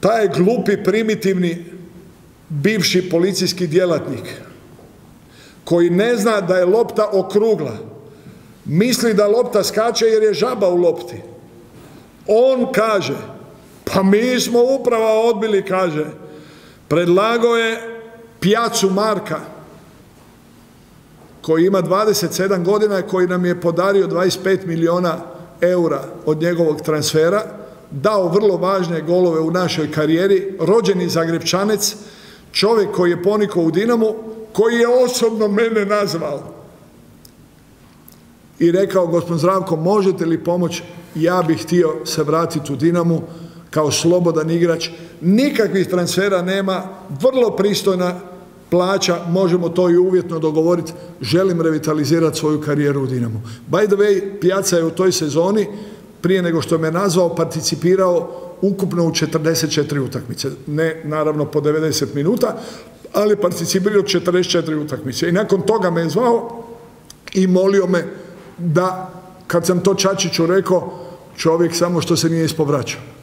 taj glupi, primitivni, bivši policijski djelatnik koji ne zna da je lopta okrugla, misli da lopta skače jer je žaba u lopti. On kaže, pa mi smo uprava odbili, kaže, predlagao je Pjacu Marka, koji ima 27 godina i koji nam je podario 25 milijuna eura od njegovog transfera, dao vrlo važne golove u našoj karijeri, rođeni Zagrebčanec, čovjek koji je ponikao u Dinamu, koji je osobno mene nazvao i rekao, gospodin Zdravko, možete li pomoći, ja bih htio se vratiti u Dinamu kao slobodan igrač, nikakvih transfera nema, vrlo pristojna plaća, možemo to i uvjetno dogovoriti, želim revitalizirati svoju karijeru u Dinamu. By the way, Pijaca je u toj sezoni, prije nego što me nazvao, participirao ukupno u 44 utakmice. Ne, naravno, po 90 minuta, ali participirao 44 utakmice. I nakon toga me je zvao i molio me da, kad sam to Čačiću rekao, čovjek samo što se nije ispovraćao.